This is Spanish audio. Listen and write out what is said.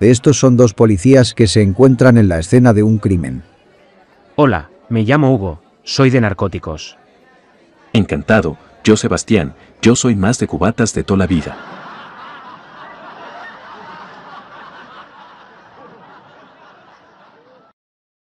Estos son dos policías que se encuentran en la escena de un crimen. Hola, me llamo Hugo, soy de narcóticos. Encantado, yo Sebastián, yo soy más de cubatas de toda la vida.